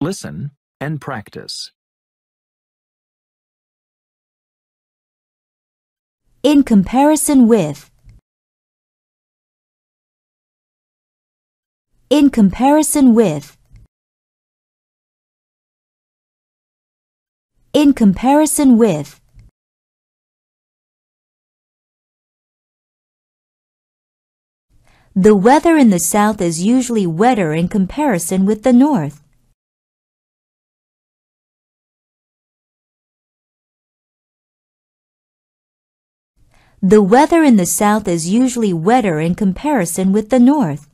Listen and practice. In comparison with. In comparison with. In comparison with. The weather in the south is usually wetter in comparison with the north. The weather in the south is usually wetter in comparison with the north.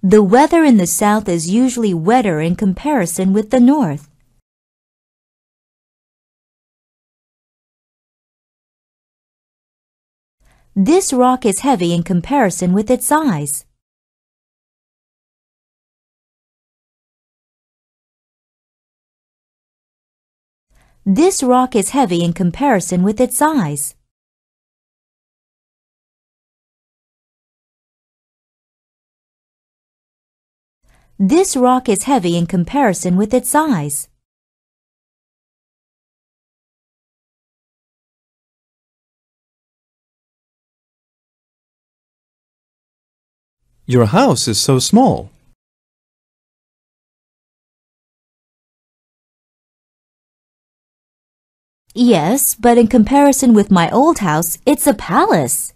The weather in the south is usually wetter in comparison with the north. This rock is heavy in comparison with its size. This rock is heavy in comparison with its size. This rock is heavy in comparison with its size. Your house is so small. Yes, but in comparison with my old house, it's a palace.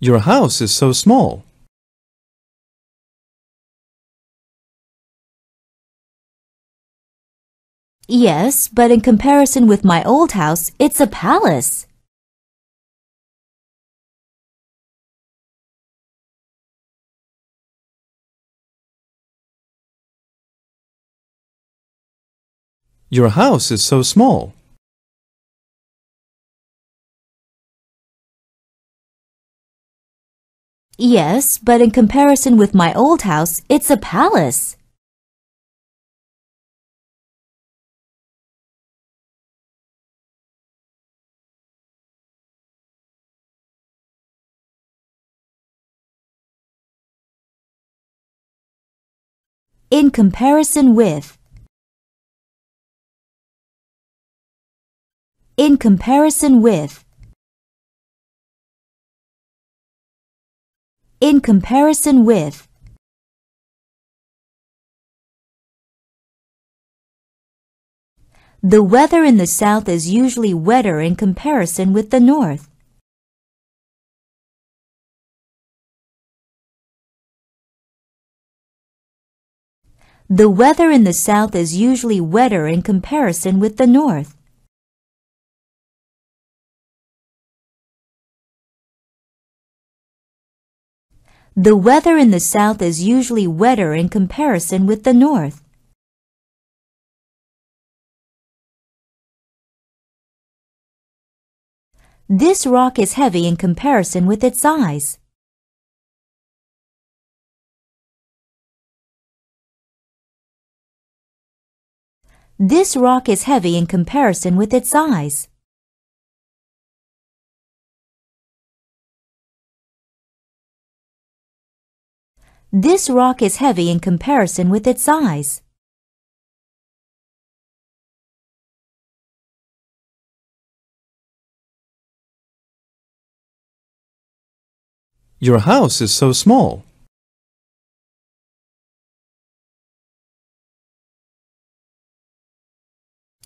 Your house is so small. Yes, but in comparison with my old house, it's a palace. Your house is so small. Yes, but in comparison with my old house, it's a palace. In comparison with. In comparison with. In comparison with. The weather in the south is usually wetter in comparison with the north. The weather in the south is usually wetter in comparison with the north. The weather in the south is usually wetter in comparison with the north. This rock is heavy in comparison with its size. This rock is heavy in comparison with its size. This rock is heavy in comparison with its size. Your house is so small.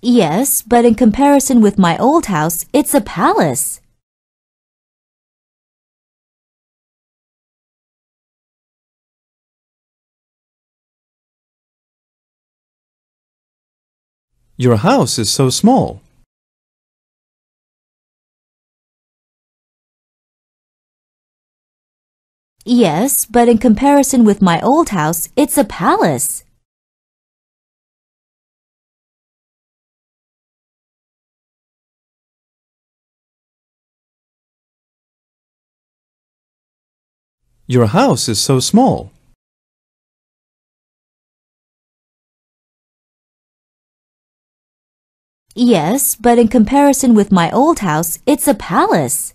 Yes, but in comparison with my old house, it's a palace. Your house is so small. Yes, but in comparison with my old house, it's a palace. Your house is so small. Yes, but in comparison with my old house, it's a palace.